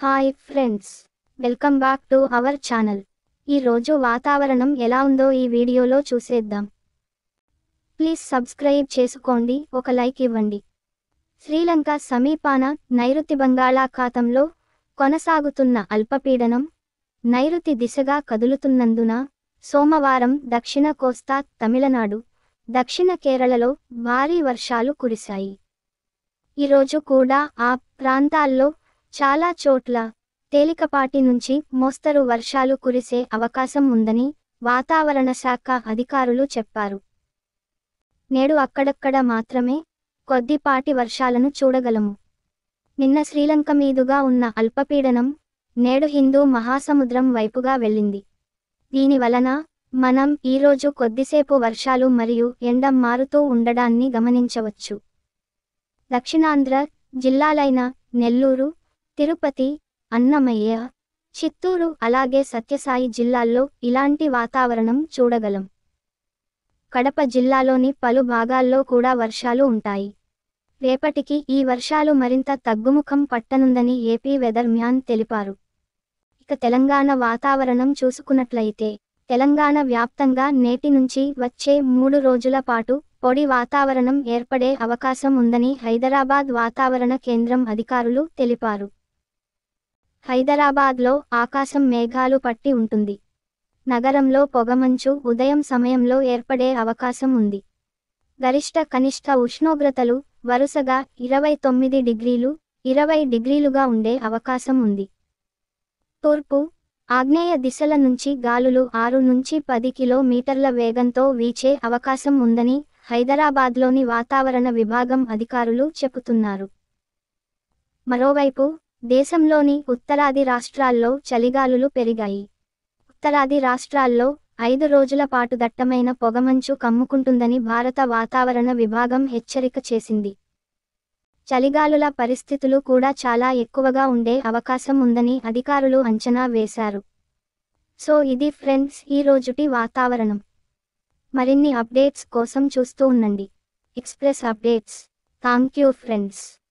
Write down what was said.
Hi friends welcome back to our channel. ఈరోజు వాతావరణం ఎలా ఉందో ఈ వీడియోలో చూసేద్దాం. ప్లీజ్ సబ్స్క్రైబ్ చేసుకోండి ఒక లైక్ ఇవ్వండి. శ్రీలంక సమీపాన నైరుతి బంగాళాఖాతంలో కొనసాగుతున్న అల్పపీడనం నైరుతి దిశగా కదులుతున్నందున సోమవారం దక్షిణ కోస్తా తమిళనాడు దక్షిణ కేరళలో భారీ వర్షాలు కురిశాయి. ఈరోజు కూడా ఆ ప్రాంతాల్లో చాలా చోట్ల తేలికపాటి నుంచి మోస్తరు వర్షాలు కురిసే అవకాశం ఉందని వాతావరణ శాఖ అధికారులు చెప్పారు. నేడు అక్కడక్కడ మాత్రమే కొద్దిపాటి వర్షాలను చూడగలము. నిన్న శ్రీలంక మీదుగా ఉన్న అల్పపీడనం నేడు హిందూ మహాసముద్రం వైపుగా వెళ్ళింది. దీని వలన మనం ఈరోజు కొద్దిసేపు వర్షాలు మరియు ఎండ మారుతూ ఉండడాన్ని గమనించవచ్చు. దక్షిణాంధ్ర జిల్లాలైన నెల్లూరు తిరుపతి అన్నమయ్య చిత్తూరు అలాగే సత్యసాయి జిల్లాల్లో ఇలాంటి వాతావరణం చూడగలం. కడప జిల్లాలోని పలు భాగాల్లో కూడా వర్షాలు ఉంటాయి. రేపటికి ఈ వర్షాలు మరింత తగ్గుముఖం పట్టనుందని ఏపీ వెదర్ మ్యాన్ తెలిపారు. ఇక తెలంగాణ వాతావరణం చూసుకున్నట్లయితే తెలంగాణ వ్యాప్తంగా నేటి నుంచి వచ్చే మూడు రోజుల పాటు పొడి వాతావరణం ఏర్పడే అవకాశం ఉందని హైదరాబాద్ వాతావరణ కేంద్రం అధికారులు తెలిపారు. హైదరాబాద్లో ఆకాశం మేఘాలు పట్టి ఉంటుంది. నగరంలో పొగమంచు ఉదయం సమయంలో ఏర్పడే అవకాశం ఉంది. గరిష్ట కనిష్ట ఉష్ణోగ్రతలు వరుసగా ఇరవై తొమ్మిది డిగ్రీలు ఇరవై డిగ్రీలుగా ఉండే అవకాశం ఉంది. తూర్పు ఆగ్నేయ దిశల నుంచి గాలులు ఆరు నుంచి పది కిలోమీటర్ల వేగంతో వీచే అవకాశం ఉందని హైదరాబాద్లోని వాతావరణ విభాగం అధికారులు చెబుతున్నారు. మరోవైపు దేశంలోని ఉత్తరాది రాష్ట్రాల్లో చలిగాలులు పెరిగాయి. ఉత్తరాది రాష్ట్రాల్లో ఐదు రోజుల పాటు దట్టమైన పొగమంచు కమ్ముకుంటుందని భారత వాతావరణ విభాగం హెచ్చరిక చేసింది. చలిగాలుల పరిస్థితులు కూడా చాలా ఎక్కువగా ఉండే అవకాశం ఉందని అధికారులు అంచనా వేశారు. సో ఇది ఫ్రెండ్స్ ఈ రోజుటి వాతావరణం. మరిన్ని అప్డేట్స్ కోసం చూస్తూ ఉండండి. Express updates. Thank you friends.